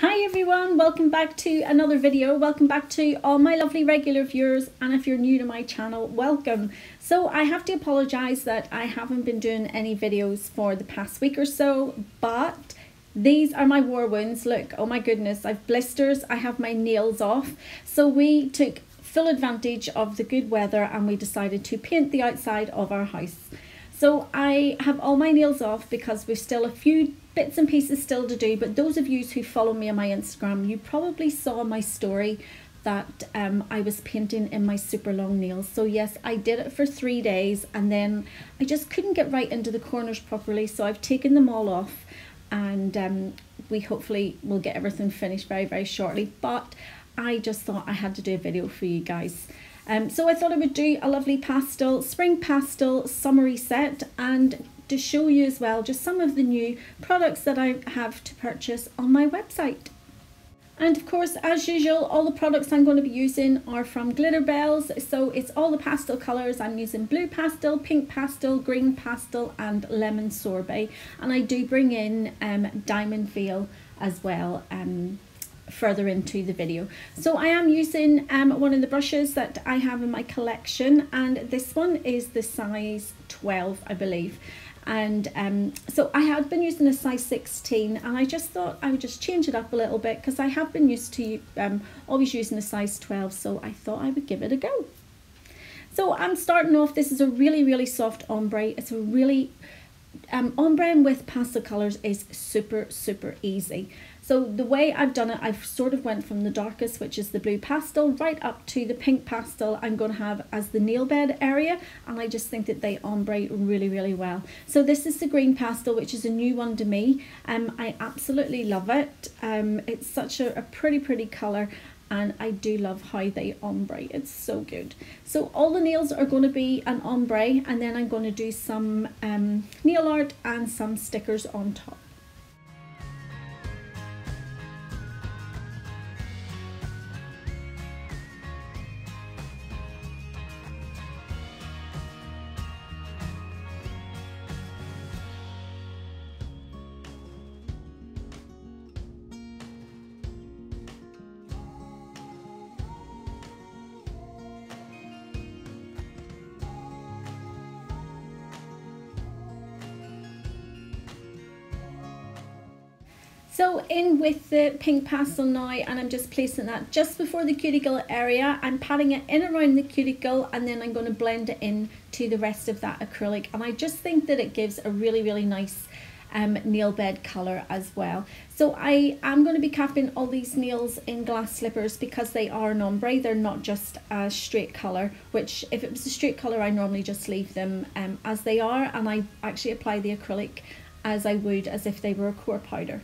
Hi everyone, welcome back to another video. Welcome back to all my lovely regular viewers and if you're new to my channel, welcome. So I have to apologise that I haven't been doing any videos for the past week or so, but these are my war wounds. Look, oh my goodness, I've blisters, I have my nails off. So we took full advantage of the good weather and we decided to paint the outside of our house. So I have all my nails off because we've still a few bits and pieces still to do. But those of you who follow me on my Instagram, you probably saw my story that um, I was painting in my super long nails. So yes, I did it for three days and then I just couldn't get right into the corners properly. So I've taken them all off and um, we hopefully will get everything finished very, very shortly. But I just thought I had to do a video for you guys. Um, so I thought I would do a lovely pastel, spring pastel summery set and to show you as well just some of the new products that I have to purchase on my website. And of course, as usual, all the products I'm going to be using are from Glitterbels. So it's all the pastel colours. I'm using blue pastel, pink pastel, green pastel and lemon sorbet. And I do bring in um, diamond veil as well. Um, further into the video. So I am using um, one of the brushes that I have in my collection and this one is the size 12 I believe and um, so I had been using a size 16 and I just thought I would just change it up a little bit because I have been used to um, always using a size 12 so I thought I would give it a go. So I'm starting off, this is a really really soft ombre, it's a really um, ombre with pastel colours is super super easy so the way I've done it, I've sort of went from the darkest, which is the blue pastel, right up to the pink pastel I'm going to have as the nail bed area. And I just think that they ombre really, really well. So this is the green pastel, which is a new one to me. Um, I absolutely love it. Um, it's such a, a pretty, pretty colour and I do love how they ombre. It's so good. So all the nails are going to be an ombre and then I'm going to do some um, nail art and some stickers on top. So in with the pink pastel now and I'm just placing that just before the cuticle area. I'm patting it in around the cuticle and then I'm going to blend it in to the rest of that acrylic and I just think that it gives a really really nice um, nail bed colour as well. So I am going to be capping all these nails in glass slippers because they are an ombre, they're not just a straight colour, which if it was a straight colour I normally just leave them um, as they are and I actually apply the acrylic as I would as if they were a core powder.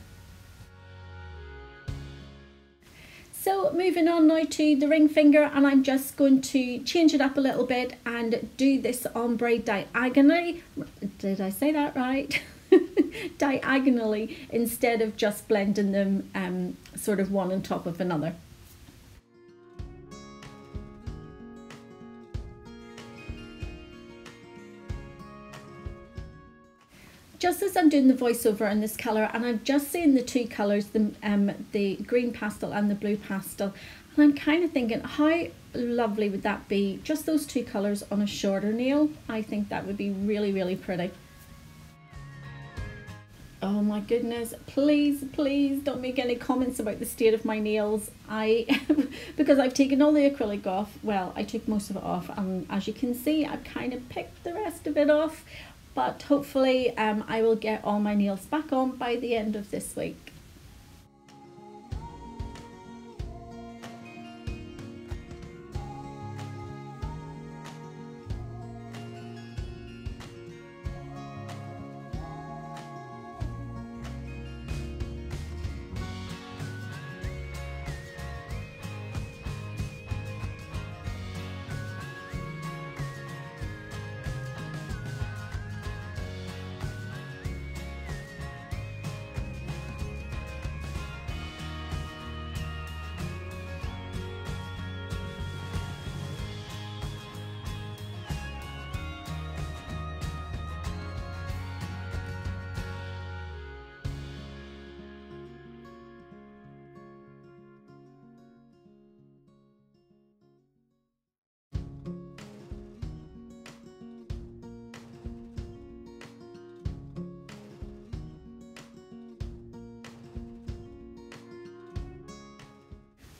So moving on now to the ring finger and I'm just going to change it up a little bit and do this ombre diagonally. Did I say that right? diagonally instead of just blending them um, sort of one on top of another. Just as I'm doing the voiceover in this colour and I'm just seeing the two colours, the, um, the green pastel and the blue pastel, and I'm kind of thinking how lovely would that be, just those two colours on a shorter nail, I think that would be really, really pretty. Oh my goodness, please, please don't make any comments about the state of my nails. I, because I've taken all the acrylic off, well, I took most of it off and as you can see, I've kind of picked the rest of it off but hopefully um, I will get all my nails back on by the end of this week.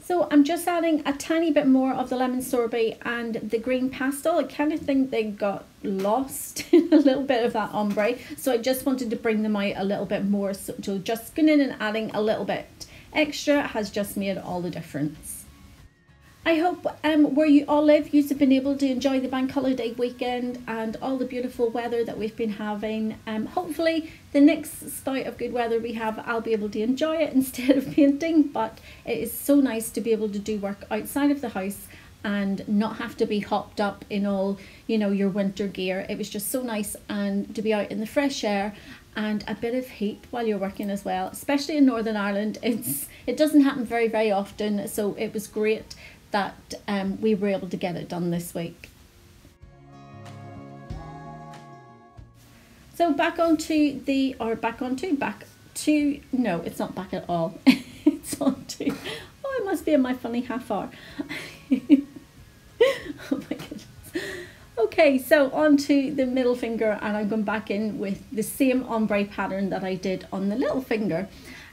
So I'm just adding a tiny bit more of the lemon sorbet and the green pastel. I kind of think they got lost in a little bit of that ombre. So I just wanted to bring them out a little bit more. So just going in and adding a little bit extra has just made all the difference. I hope um, where you all live, you have been able to enjoy the bank holiday weekend and all the beautiful weather that we've been having. Um, hopefully, the next spout of good weather we have, I'll be able to enjoy it instead of painting. But it is so nice to be able to do work outside of the house and not have to be hopped up in all you know your winter gear. It was just so nice and to be out in the fresh air and a bit of heat while you're working as well especially in northern ireland it's it doesn't happen very very often so it was great that um, we were able to get it done this week. So back onto the, or back onto, back to, no, it's not back at all. it's onto, oh, it must be in my funny half hour. oh my goodness. Okay, so onto the middle finger and I'm going back in with the same ombre pattern that I did on the little finger.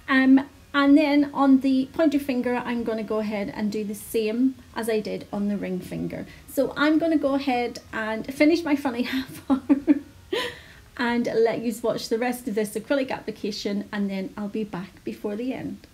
Um, and then on the pointer finger, I'm going to go ahead and do the same as I did on the ring finger. So I'm going to go ahead and finish my funny half hour and let you watch the rest of this acrylic application and then I'll be back before the end.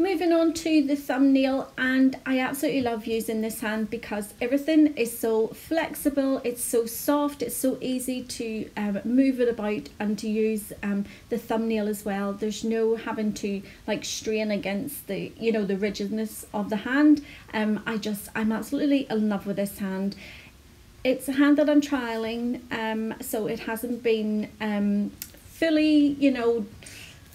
Moving on to the thumbnail and I absolutely love using this hand because everything is so flexible it's so soft it's so easy to um, move it about and to use um, the thumbnail as well. There's no having to like strain against the you know the rigidness of the hand. Um, I just I'm absolutely in love with this hand. It's a hand that I'm trialing um, so it hasn't been um, fully you know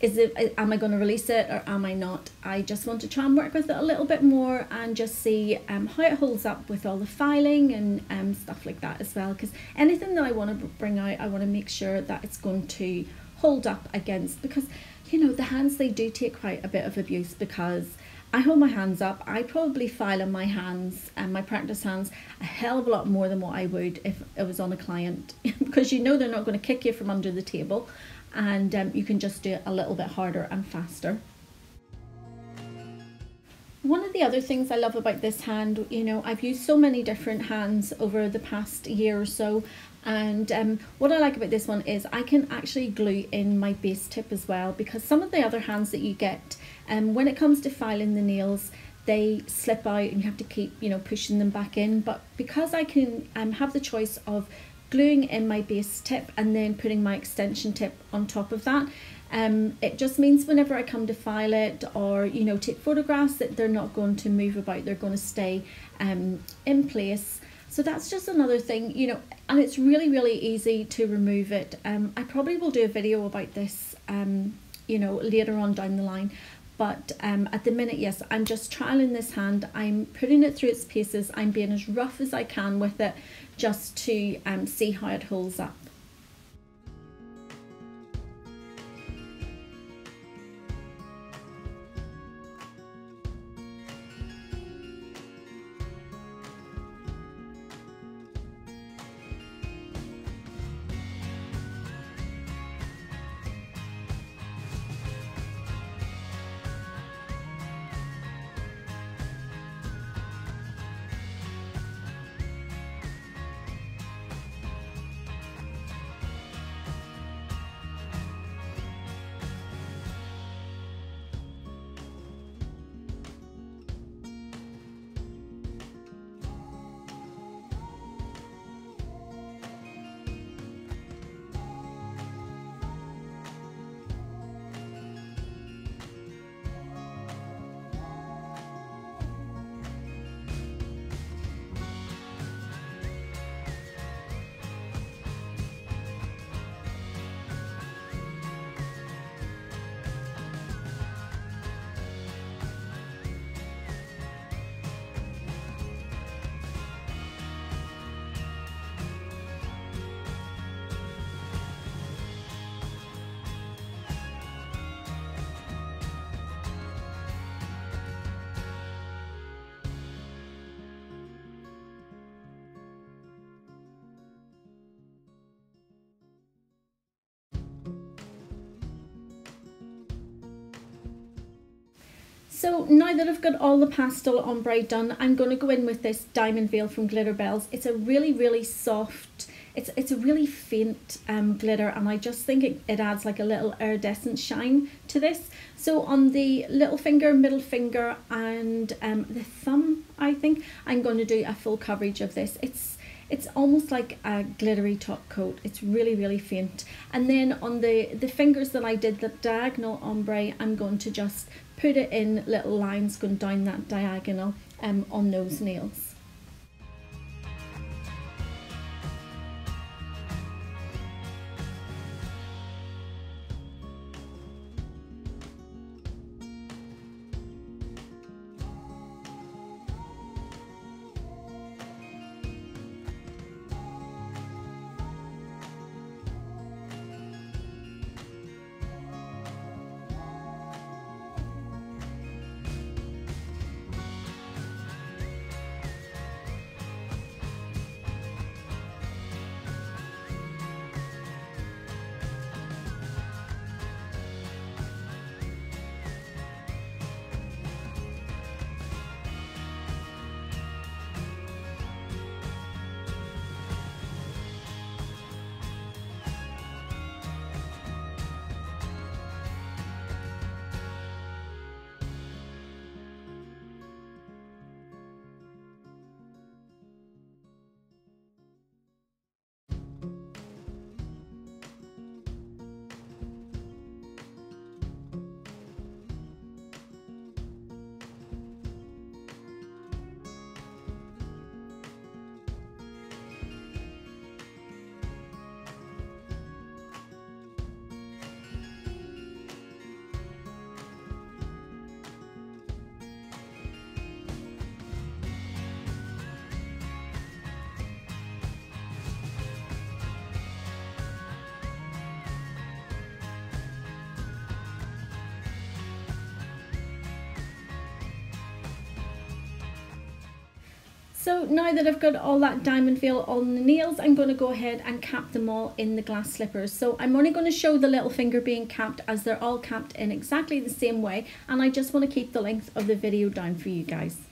is it am I going to release it or am I not? I just want to try and work with it a little bit more and just see um, how it holds up with all the filing and um, stuff like that as well because anything that I want to bring out I want to make sure that it's going to hold up against because you know the hands they do take quite a bit of abuse because I hold my hands up. I probably file on my hands and my practice hands a hell of a lot more than what I would if it was on a client because you know they're not going to kick you from under the table and um, you can just do it a little bit harder and faster. One of the other things I love about this hand, you know, I've used so many different hands over the past year or so and um, what I like about this one is I can actually glue in my base tip as well because some of the other hands that you get um, when it comes to filing the nails they slip out and you have to keep you know pushing them back in but because I can um, have the choice of gluing in my base tip and then putting my extension tip on top of that. Um, it just means whenever I come to file it or you know take photographs that they're not going to move about, they're going to stay um, in place. So that's just another thing, you know, and it's really, really easy to remove it. Um, I probably will do a video about this, um, you know, later on down the line. But um, at the minute, yes, I'm just trialing this hand. I'm putting it through its paces. I'm being as rough as I can with it just to um, see how it holds up. So now that I've got all the pastel ombre done, I'm going to go in with this Diamond Veil from Glitterbels. It's a really, really soft, it's, it's a really faint um, glitter and I just think it, it adds like a little iridescent shine to this. So on the little finger, middle finger and um, the thumb, I think, I'm going to do a full coverage of this. It's it's almost like a glittery top coat. It's really really faint. And then on the the fingers that I did the diagonal ombre I'm going to just put it in little lines going down that diagonal um, on those nails So now that I've got all that diamond veil on the nails, I'm going to go ahead and cap them all in the glass slippers. So I'm only going to show the little finger being capped as they're all capped in exactly the same way. And I just want to keep the length of the video down for you guys.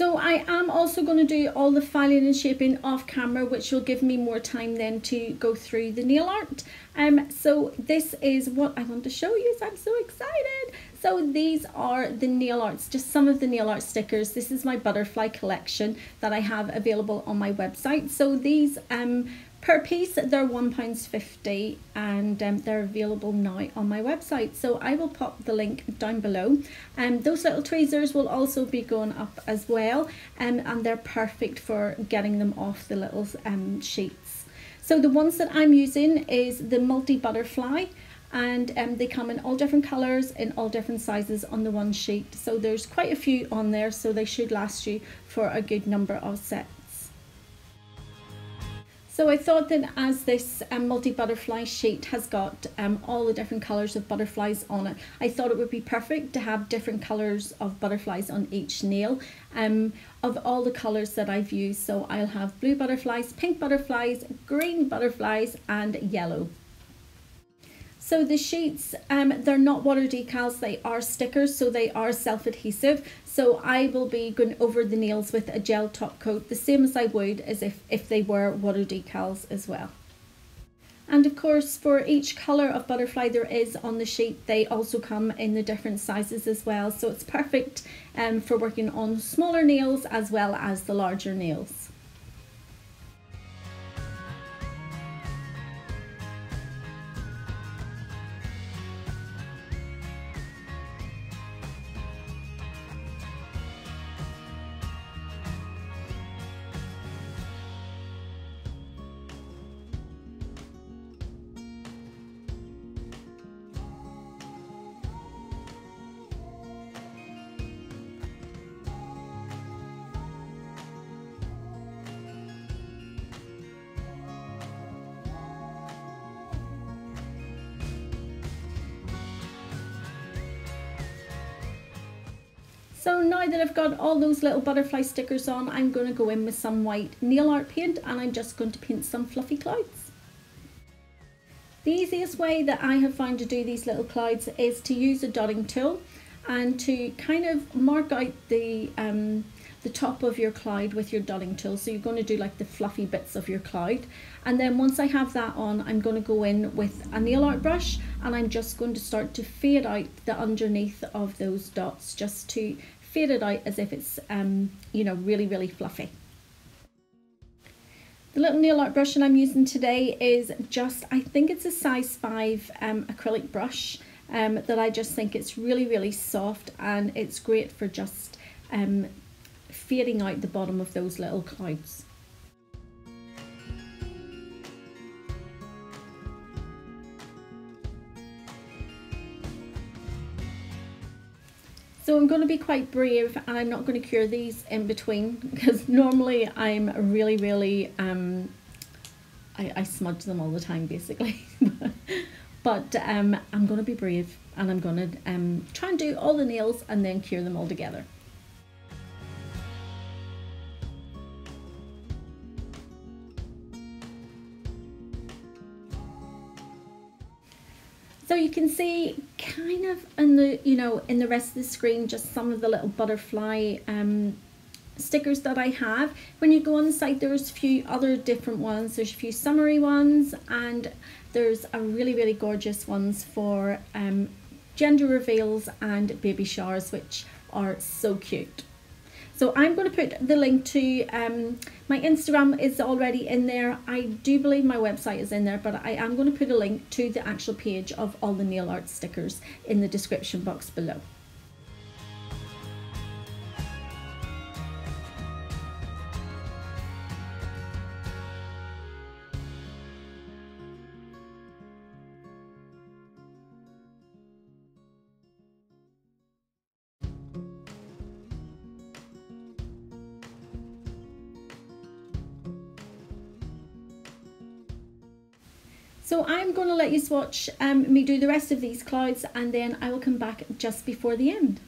So I am also going to do all the filing and shaping off camera, which will give me more time then to go through the nail art. Um, so this is what I want to show you. So I'm so excited. So these are the nail arts, just some of the nail art stickers. This is my butterfly collection that I have available on my website. So these um, Per piece, they're £1.50 and um, they're available now on my website. So I will pop the link down below. Um, those little tweezers will also be going up as well um, and they're perfect for getting them off the little um, sheets. So the ones that I'm using is the multi butterfly and um, they come in all different colours in all different sizes on the one sheet. So there's quite a few on there so they should last you for a good number of sets. So I thought that as this um, multi-butterfly sheet has got um, all the different colours of butterflies on it, I thought it would be perfect to have different colours of butterflies on each nail um, of all the colours that I've used. So I'll have blue butterflies, pink butterflies, green butterflies and yellow. So the sheets, um, they're not water decals, they are stickers, so they are self-adhesive. So I will be going over the nails with a gel top coat, the same as I would as if, if they were water decals as well. And of course, for each colour of butterfly there is on the sheet, they also come in the different sizes as well. So it's perfect um, for working on smaller nails as well as the larger nails. So now that I've got all those little butterfly stickers on, I'm going to go in with some white nail art paint and I'm just going to paint some fluffy clouds. The easiest way that I have found to do these little clouds is to use a dotting tool and to kind of mark out the um, the top of your cloud with your dotting tool. So you're going to do like the fluffy bits of your cloud. And then once I have that on, I'm going to go in with a nail art brush and I'm just going to start to fade out the underneath of those dots just to fade it out as if it's, um, you know, really, really fluffy. The little nail art brush that I'm using today is just, I think it's a size 5 um, acrylic brush um, that I just think it's really, really soft and it's great for just um, fading out the bottom of those little clouds. So I'm going to be quite brave and I'm not going to cure these in between because normally I'm really, really, um, I, I smudge them all the time basically. but um, I'm going to be brave and I'm going to um, try and do all the nails and then cure them all together. So you can see kind of in the, you know, in the rest of the screen, just some of the little butterfly um, stickers that I have. When you go on the site, there's a few other different ones. There's a few summery ones and there's a really, really gorgeous ones for um, gender reveals and baby showers, which are so cute. So I'm going to put the link to um, my Instagram is already in there. I do believe my website is in there, but I am going to put a link to the actual page of all the nail art stickers in the description box below. So I'm going to let you watch um, me do the rest of these clouds and then I will come back just before the end.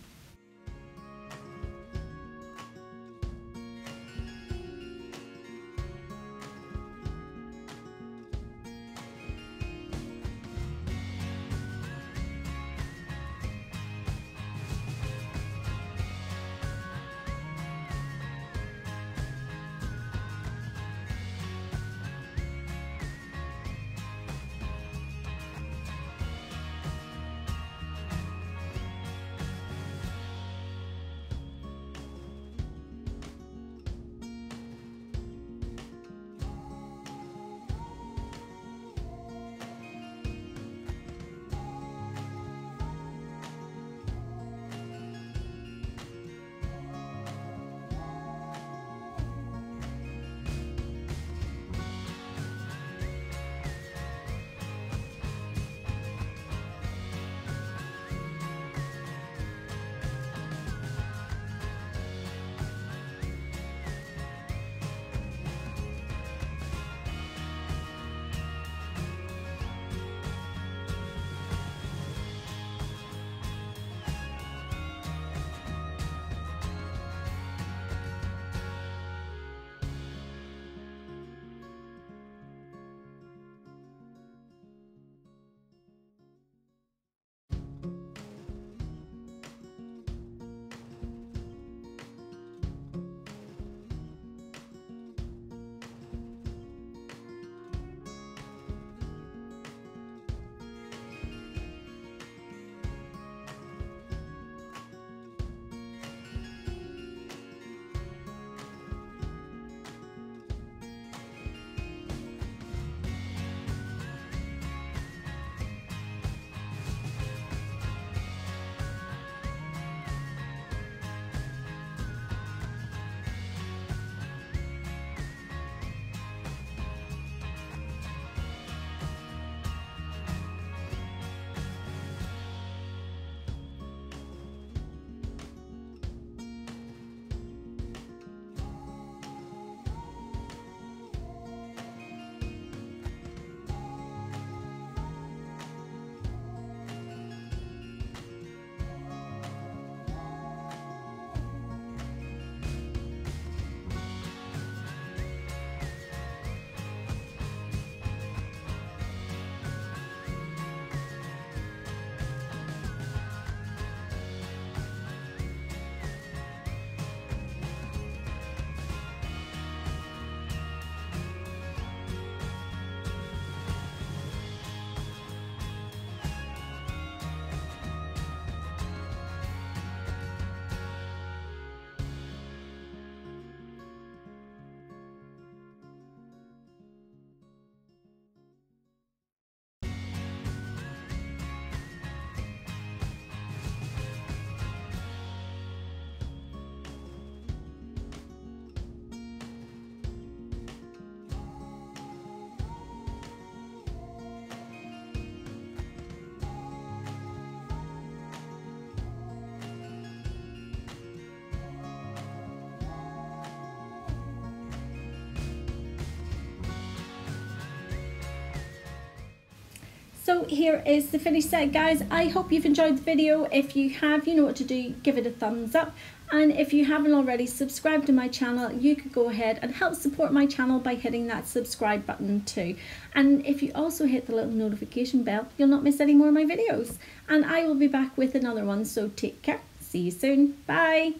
So here is the finished set guys. I hope you've enjoyed the video. If you have, you know what to do. Give it a thumbs up. And if you haven't already subscribed to my channel, you could go ahead and help support my channel by hitting that subscribe button too. And if you also hit the little notification bell, you'll not miss any more of my videos. And I will be back with another one, so take care. See you soon. Bye.